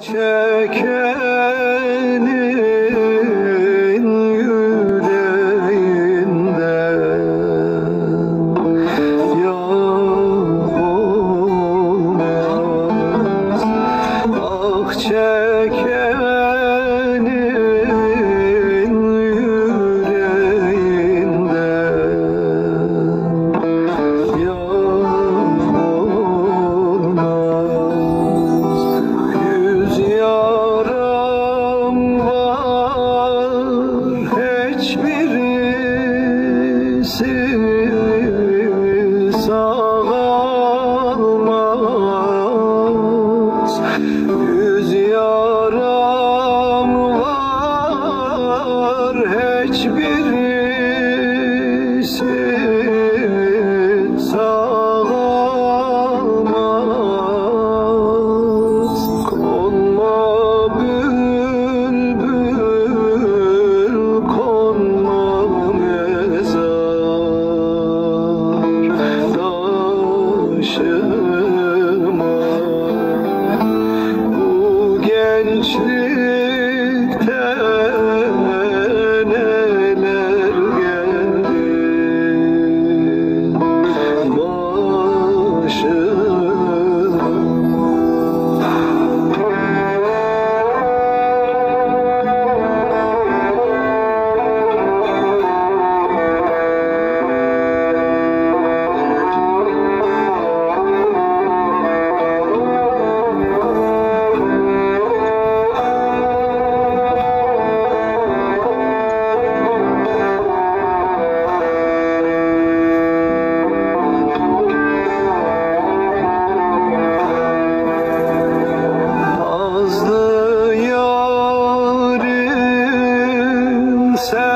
Çekenin yüreğinden yağ olmaz Ah çekenin hiçbirisi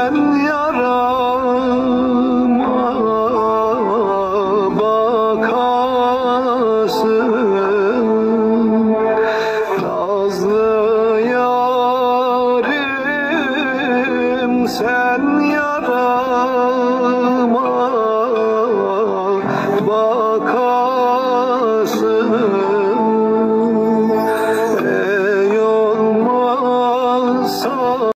sen yarama bakasın. Nazlı yarim sen yarama